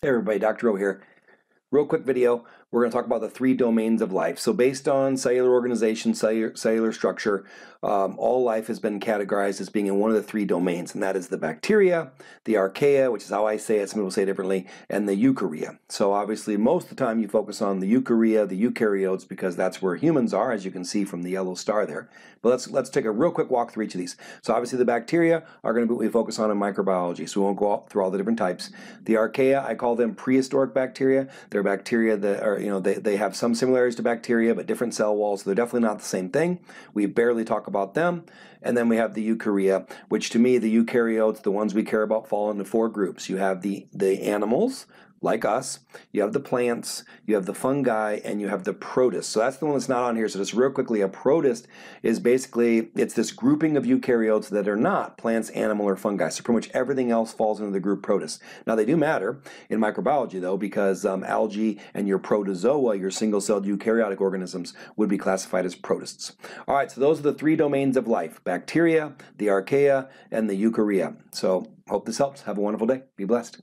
Hey everybody, Dr. O here. Real quick video, we're going to talk about the three domains of life. So based on cellular organization, cellular, cellular structure, um, all life has been categorized as being in one of the three domains, and that is the bacteria, the archaea, which is how I say it, some people say it differently, and the eukarya. So obviously most of the time you focus on the eukarya, the eukaryotes, because that's where humans are, as you can see from the yellow star there. But let's, let's take a real quick walk through each of these. So obviously the bacteria are going to be what we focus on in microbiology, so we won't go through all the different types. The archaea, I call them prehistoric bacteria. They're bacteria that are, you know, they, they have some similarities to bacteria, but different cell walls, so they're definitely not the same thing. We barely talk about them. And then we have the eukarya, which to me, the eukaryotes, the ones we care about, fall into four groups. You have the, the animals, like us, you have the plants, you have the fungi, and you have the protists. So that's the one that's not on here. So just real quickly, a protist is basically, it's this grouping of eukaryotes that are not plants, animal, or fungi. So pretty much everything else falls into the group protists. Now they do matter in microbiology though, because um, algae and your protozoa, your single-celled eukaryotic organisms, would be classified as protists. All right, so those are the three domains of life, bacteria, the archaea, and the eukarya. So hope this helps. Have a wonderful day. Be blessed.